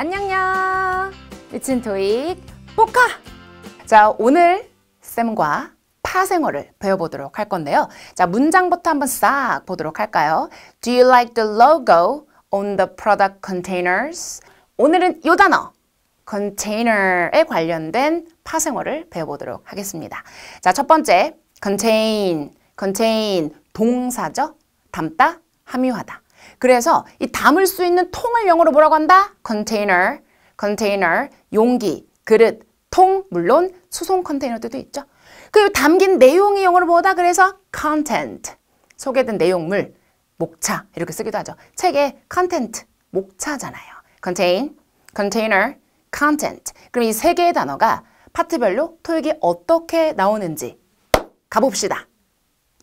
안녕요. 미친 토익 포카. 자, 오늘 쌤과 파생어를 배워보도록 할 건데요. 자, 문장부터 한번 싹 보도록 할까요? Do you like the logo on the product containers? 오늘은 요 단어 container에 관련된 파생어를 배워보도록 하겠습니다. 자, 첫 번째 contain, contain 동사죠. 담다, 함유하다. 그래서 이 담을 수 있는 통을 영어로 뭐라고 한다? container, container, 용기, 그릇, 통, 물론 수송 컨테이너들도 있죠. 그 담긴 내용이 영어로 뭐다? 그래서 content, 소개된 내용물, 목차 이렇게 쓰기도 하죠. 책의 content, 목차잖아요. contain, container, content. 그럼 이 세 개의 단어가 파트별로 토익이 어떻게 나오는지 가봅시다.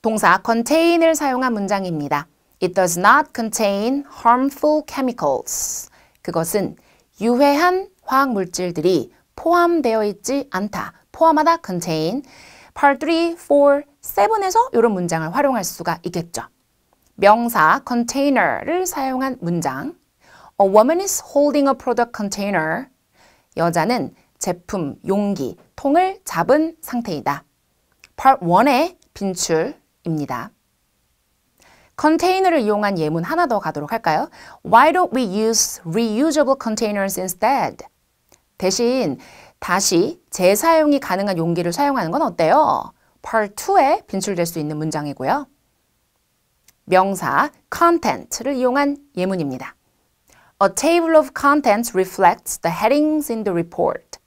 동사 contain을 사용한 문장입니다. It does not contain harmful chemicals. 그것은 유해한 화학 물질들이 포함되어 있지 않다. 포함하다 contain. Part 3, 4, 7에서 이런 문장을 활용할 수가 있겠죠. 명사 container를 사용한 문장. A woman is holding a product container. 여자는 제품, 용기, 통을 잡은 상태이다. Part 1의 빈출입니다. 컨테이너를 이용한 예문 하나 더 가도록 할까요? Why don't we use reusable containers instead? 대신 다시 재사용이 가능한 용기를 사용하는 건 어때요? Part 2에 빈출될 수 있는 문장이고요. 명사 content를 이용한 예문입니다. A table of contents reflects the headings in the report.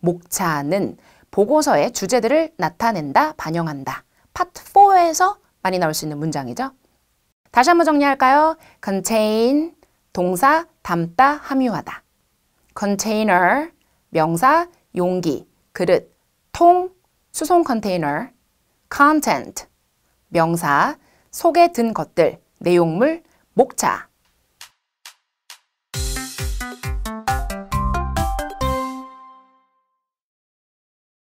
목차는 보고서의 주제들을 나타낸다, 반영한다. 파트 4에서 많이 나올 수 있는 문장이죠. 다시 한번 정리할까요? contain, 동사, 담다, 함유하다. container, 명사, 용기, 그릇, 통, 수송 컨테이너. content, 명사, 속에 든 것들, 내용물, 목차.